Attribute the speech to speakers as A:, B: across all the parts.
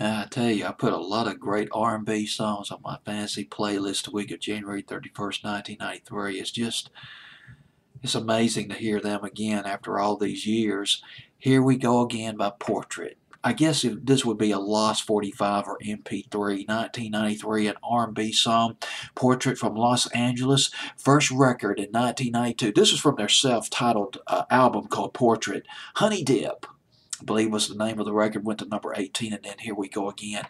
A: I tell you, I put a lot of great R&B songs on my fantasy playlist the week of January 31st, 1993. It's just, it's amazing to hear them again after all these years. Here We Go Again by Portrait. I guess this would be a Lost 45 or MP3, 1993, an R&B song, Portrait from Los Angeles, first record in 1992. This is from their self-titled uh, album called Portrait. Honey Dip. I believe was the name of the record, went to number 18, and then Here We Go Again.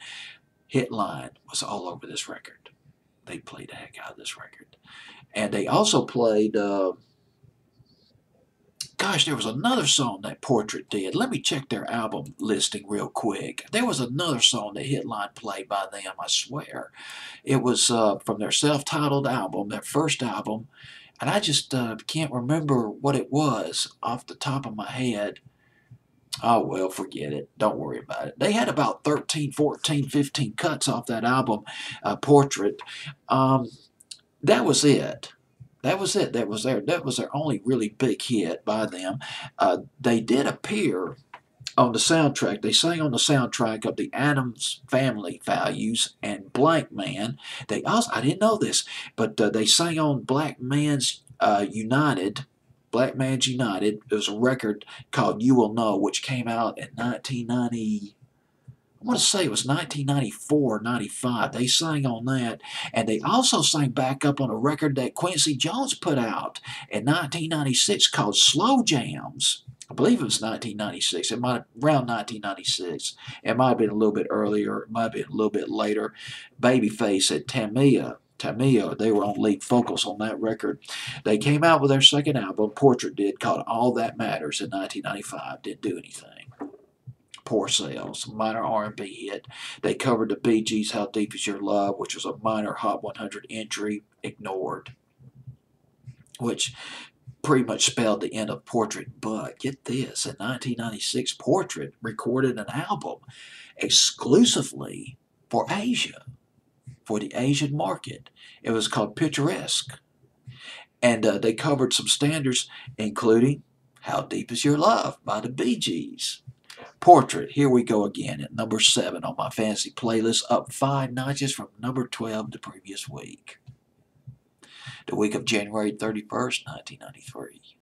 A: Hitline was all over this record. They played the heck out of this record. And they also played, uh, gosh, there was another song that Portrait did. Let me check their album listing real quick. There was another song that Hitline played by them, I swear. It was uh, from their self-titled album, their first album, and I just uh, can't remember what it was off the top of my head. Oh, well, forget it. Don't worry about it. They had about 13, 14, 15 cuts off that album, uh, Portrait. Um, that was it. That was it. That was their, that was their only really big hit by them. Uh, they did appear on the soundtrack. They sang on the soundtrack of the Addams Family Values and Black Man. They also, I didn't know this, but uh, they sang on Black Man's uh, United Black Man's United. It was a record called You Will Know, which came out in 1990. I want to say it was 1994 95. They sang on that. And they also sang back up on a record that Quincy Jones put out in 1996 called Slow Jams. I believe it was 1996. It might around 1996. It might have been a little bit earlier. It might have been a little bit later. Babyface at Tamia Tamia, they were on lead vocals on that record. They came out with their second album, Portrait did, called All That Matters in 1995. Didn't do anything. Poor sales, minor R&B hit. They covered the Bee Gees' How Deep Is Your Love, which was a minor Hot 100 entry, ignored. Which pretty much spelled the end of Portrait. But get this, in 1996, Portrait recorded an album exclusively for Asia for the Asian market. It was called Picturesque. And uh, they covered some standards, including How Deep Is Your Love by the Bee Gees. Portrait, here we go again at number 7 on my fantasy playlist, up 5 notches from number 12 the previous week. The week of January 31st, 1993.